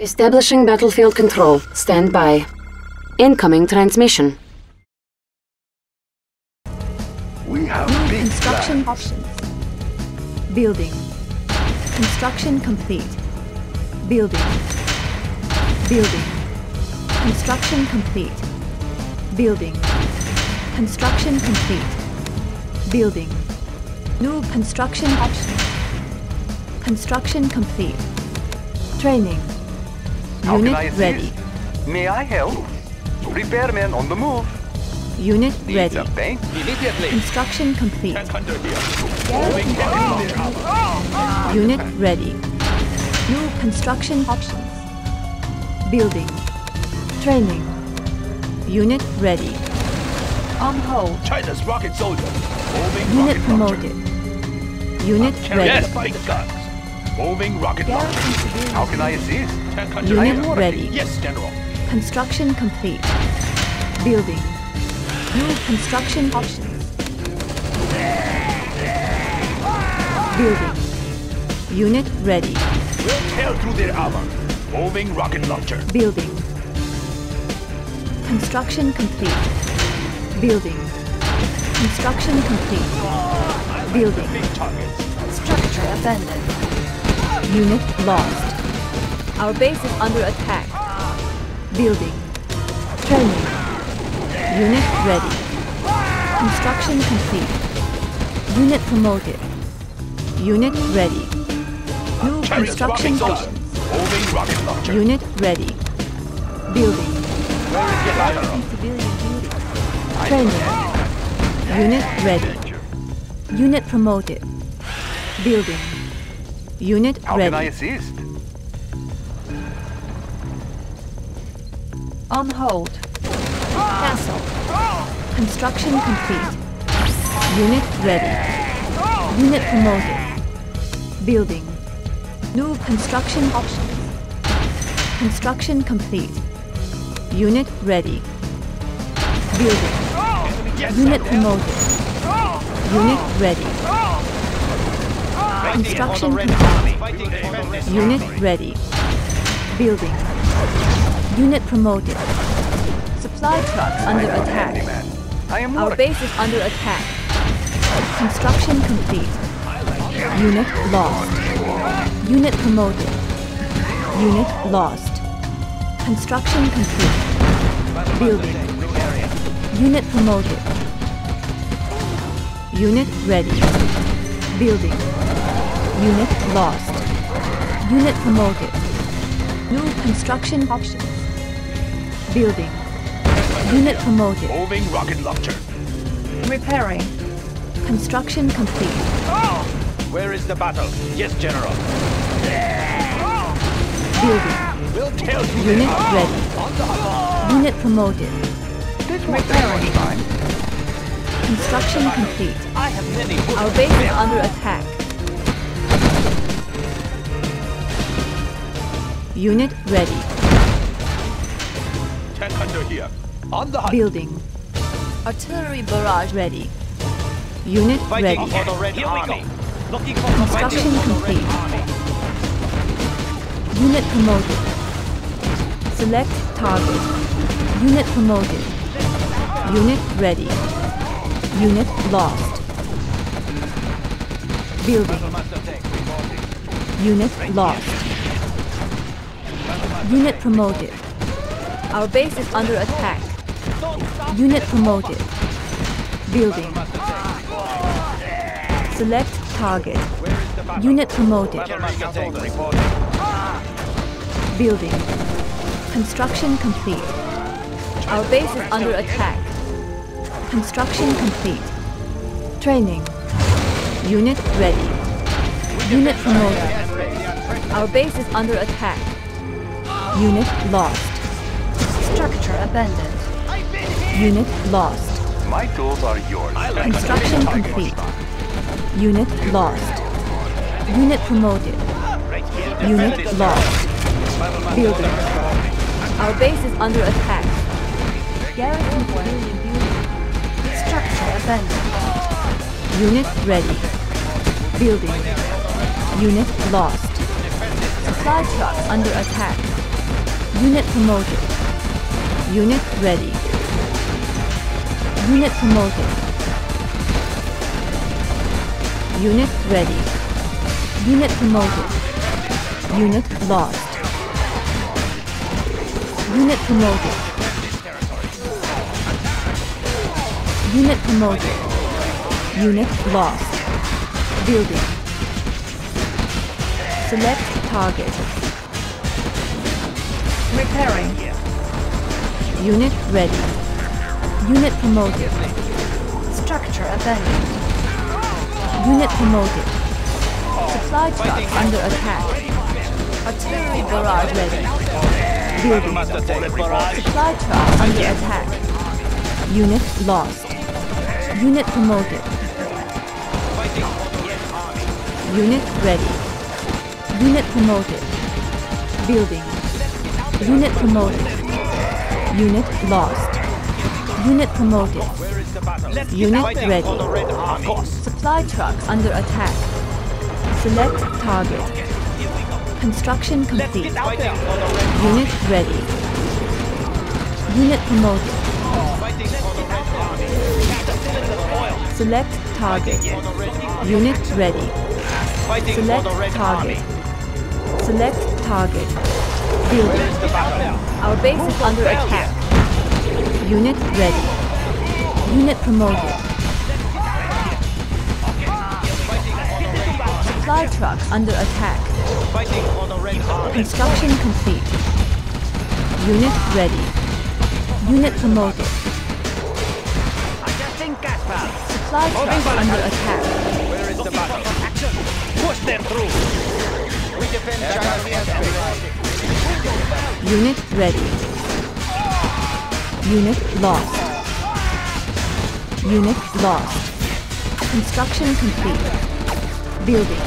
Establishing battlefield control. Stand by. Incoming transmission. We have New big construction plans. options. Building. Construction complete. Building. Building. Construction complete. Building. Construction complete. Building. New construction options. Construction complete. Training. How can Unit I ready. May I help? Repairman on the move. Unit Needs ready. a paint? Immediately. Construction complete. Under here. Moving rocket Unit ready. New construction options. Building. Training. Unit ready. On hold. China's rocket soldier. Moving Unit rocket promoted. Unit Carry ready. yes, fight guns. Moving rocket launcher. How can I assist? Unit here. ready. Yes, General. Construction complete. Building. New construction options. Building. Unit ready. We'll tear through their armor. Moving rocket launcher. Building. Construction complete. Building. Construction complete. Ah, Building. Structure abandoned. Unit lost. Our base is under attack. Building. Training. Unit ready. Construction complete. Unit promoted. Unit ready. New construction options. Moving rocket launcher. Unit ready. Building. Where is the lateral? Civilian duty. Training. Unit ready. Unit promoted. Building. Unit How can I ready. assist? On hold. Castle. Construction complete. Unit ready. Unit promoted. Building. New construction options. Construction complete. Unit ready. Building. Unit promoted. Unit ready. Construction complete. Unit ready. Building. Unit promoted. Supply trucks under attack. Handyman. I am Our base is under attack. Construction complete. Unit lost. Unit promoted. Unit lost. Construction complete. Building. Unit promoted. Unit ready. Building. Unit lost. Unit promoted. New construction options. Building. Unit promoted. Moving rocket launcher. Repairing. Construction complete. Ah! Where is the battle? Yes, General. Building. We'll their Unit ready. Ah! On. Unit promoted. This won't take much time. Construction complete. I have many Our base is under attack. Unit ready. Tank under here. On the hot. Building. Artillery barrage ready. Unit ready. for the Red Army. Looking for Construction complete. Unit promoted. Select target. Unit promoted. Unit ready. Unit lost. Building. Unit lost. Unit promoted. Our base is under attack. Unit promoted. Building. Select target. Unit promoted. Building. Construction complete. Our base is under attack. Construction complete. Training. Unit ready. Unit promoted. Our base is under attack. Unit lost. Structure abandoned. Unit lost. My tools are yours. Construction complete. Unit lost. Unit promoted. Unit lost. Building. Our base is under attack. Garrison abandoned. Unit ready. Building. Unit lost. Supply truck under attack. Unit promoted. Unit ready. Unit promoted. Unit ready. Unit promoted. Unit lost. Unit promoted. Unit promoted. Unit lost. Building. Select target. Repairing. Unit ready. Unit promoted. Structure abandoned. Unit promoted. Supply truck under attack. Artillery barrage ready. Building. Supply truck under attack. Unit lost. Unit promoted. Unit ready. Unit promoted. Building. Unit promoted. Unit lost. Unit promoted. Unit ready. Supply trucks under attack. Select target. Construction complete. Unit ready. Unit promoted. Select target. Unit ready. Select target. Select target. Building. Our base is under attack. Unit ready. Unit promoted. Supply truck under attack. Construction complete. Unit ready. Unit promoted. Supply oh, truck under attack. Push them through. Unit ready. Unit lost. Unit lost. Construction complete. Building.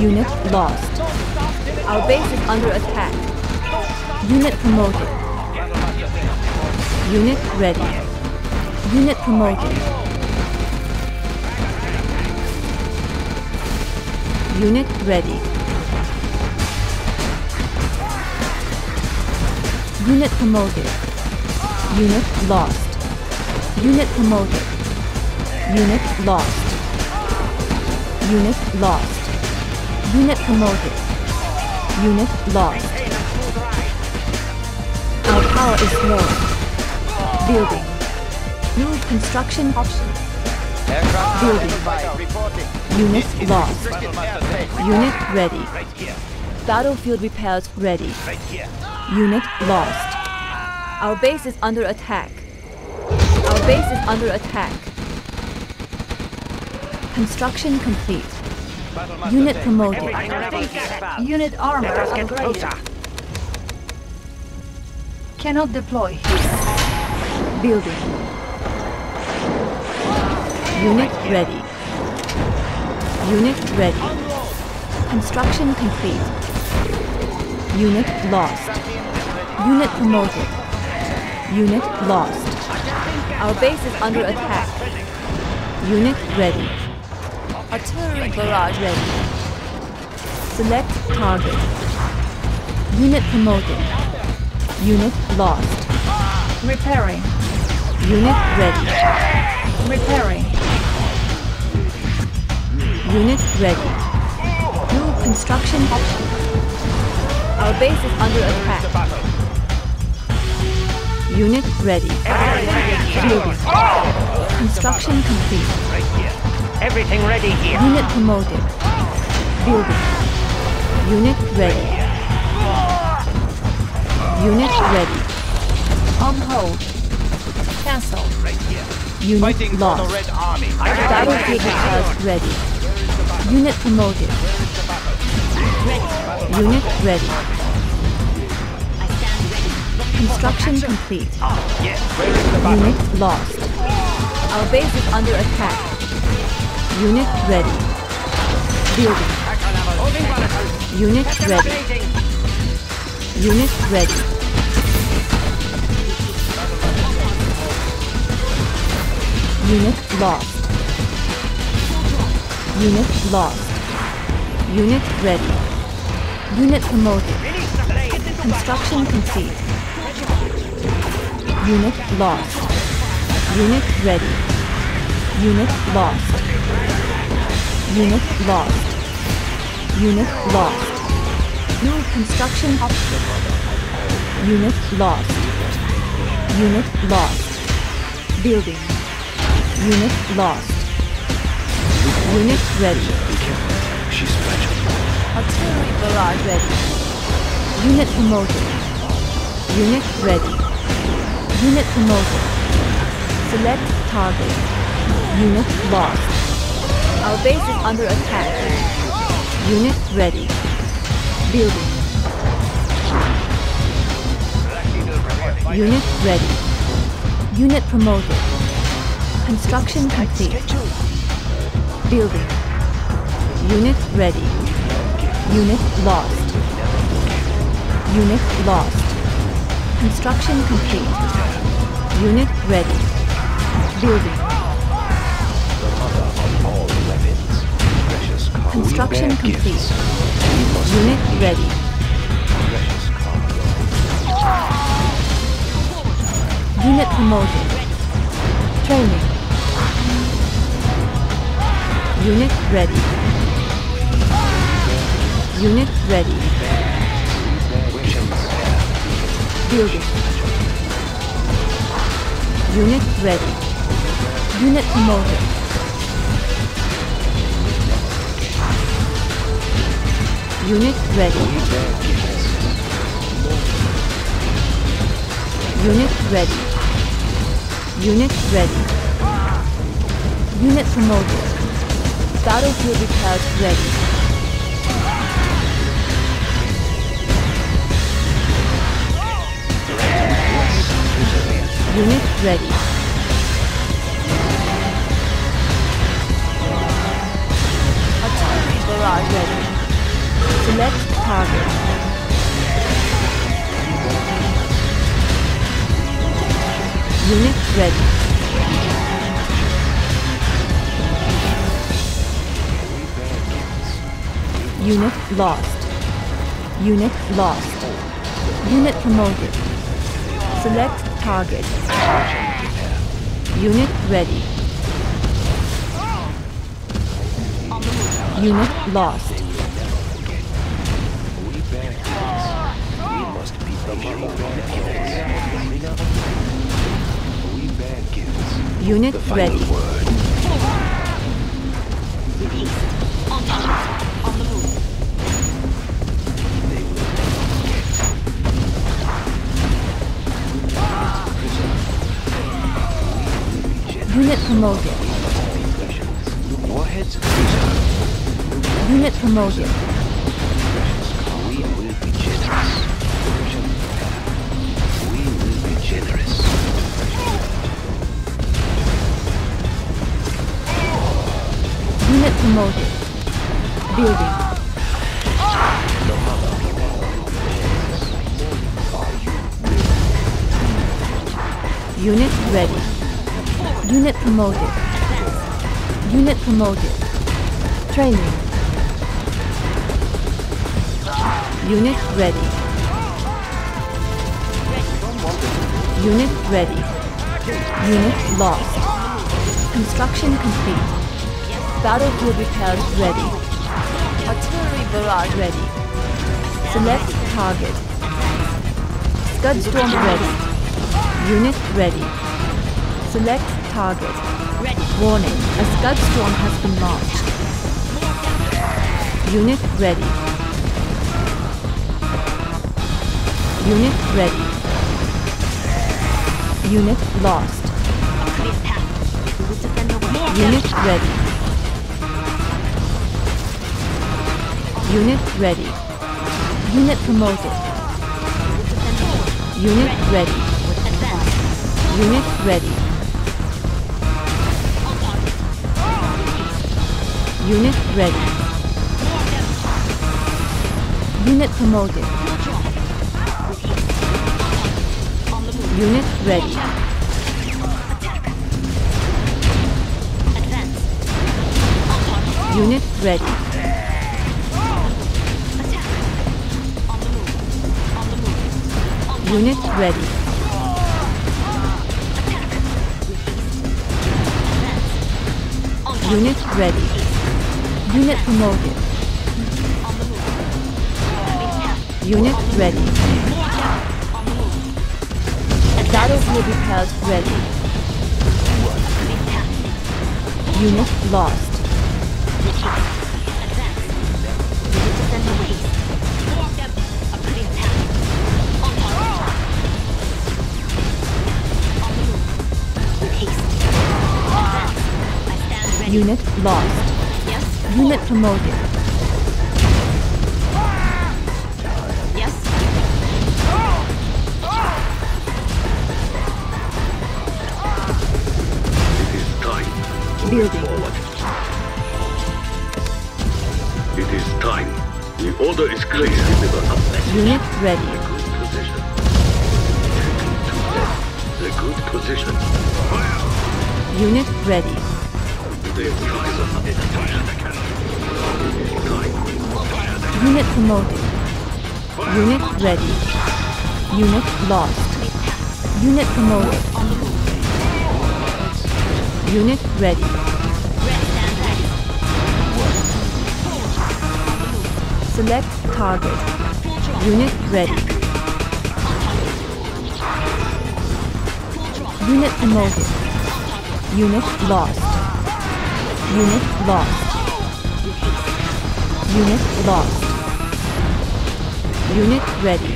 Unit lost. Our base is under attack. Unit promoted. Unit ready. Unit promoted. Unit ready. Unit promoted. Unit lost. Unit promoted. Unit lost. Unit lost. Unit promoted. Unit lost. Our power is low. Building. New construction option. Building. Unit lost. Unit ready. Battlefield repairs ready. Unit lost. Our base is under attack. Our base is under attack. Construction complete. Unit promoted. Unit armor upgraded. Cannot deploy here. Building. Unit ready. Unit ready. Construction complete. Unit lost. Unit promoted. Unit lost. Our base is under attack. Unit ready. Artillery barrage ready. Select target. Unit promoted. Unit lost. Repairing. Unit ready. Repairing. Unit ready. New construction option. Our base is under attack. Unit ready. Building. Construction complete. Everything ready here. Unit promoted. Building. Unit ready. Unit ready. On hold. Cancel. Right here. Unit Fighting for the. Red Army. Repairs ready. Unit promoted. Ready. Unit ready. Construction complete. Yes. The battle? Unit lost. Our base is under attack. Unit ready. Building. Unit ready. Unit ready. Unit lost. Unit lost. Unit ready. Unit promoted. Construction complete. Unit lost. Unit ready. Unit lost. Unit lost. Unit lost. New construction Unit lost. Unit lost. Building. Unit lost. Unit ready. Be careful. She's fragile. Artillery barrage ready. Unit promoted. Unit ready. Unit promoted. Select target. Unit lost. Our base is under attack. Unit ready. Building. Unit ready. Unit promoted. Construction complete. Building. Unit ready. Unit lost. Unit lost. Construction complete. Unit ready. Building. Construction complete. Unit ready. Unit promoted. Training. Unit ready. Unit ready. Building. Unit ready. Unit promoted. Unit ready. Unit ready. Unit ready. Unit promoted. Battlefield repairs ready. Unit ready. Artillery barrage ready. Select target. Unit ready. Unit lost. Unit lost. Unit promoted. Select target. Unit ready. Unit lost. We bear promoted. Warheads. Unit promoted. We will be generous. We will be generous. Unit promoted. Building. Unit ready. Unit promoted. Unit promoted. Training. Unit ready. Unit ready. Unit lost. Construction complete. Battlefield repairs ready. Artillery barrage ready. Select target. Scud storm ready. Unit ready. Select target. Warning, a Scud storm has been launched. Unit ready. Unit ready. Unit lost. Unit ready. Unit ready. Unit promoted. Unit ready. Unit ready. Unit ready. Unit promoted. Unit ready. Unit ready. Unit ready. Unit ready. Unit promoted. Unit ready. Battlefield repairs ready. Unit lost. Unit lost. Unit promoted. Yes. It is time. Building. Forward. It is time. The order is clear. Deliver up. Unit ready. Good position. The good position. Unit ready. Unit promoted. Unit ready. Unit lost. Unit promoted. Unit ready. Select target. Unit ready. Unit promoted. Unit lost. Unit lost. Unit lost. Unit ready.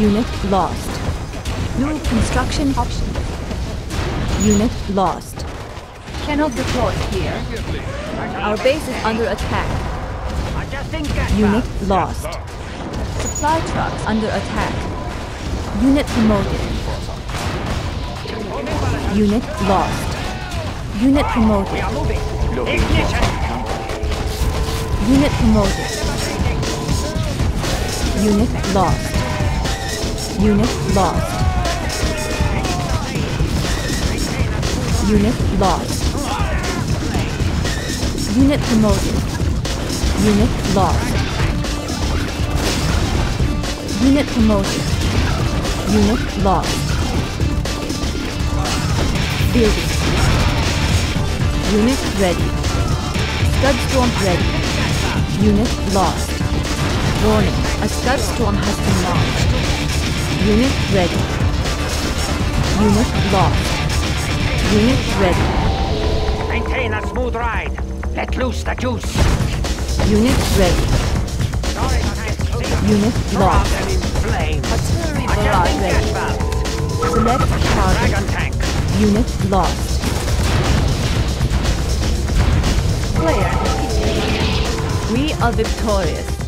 Unit lost. New construction options. Unit lost. Cannot deploy here. Our base is under attack. Unit lost. Supply trucks under attack. Unit promoted. Unit lost. Unit promoted. Unit promoted. Unit lost. Unit lost. Unit lost. Unit promoted. Unit lost. Unit promoted. Unit lost. Building. Unit ready. Scud storm ready. Unit lost. Warning, a scud storm has been launched. Unit ready. Unit lost. Unit ready. Maintain a smooth ride. Let loose the juice. Unit ready. Storage tanks clear. Unit lost. Artillery barrage ready. Select target. Dragon tank. Unit lost. Player. We are victorious.